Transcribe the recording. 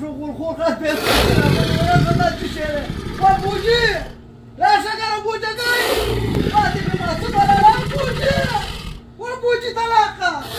شغل خور خلاص بيت ولا خلاص الشارع وابوجي لا شكر ابوجي قاي ما تبي ما تبي لا ابوجي وابوجي طلاقه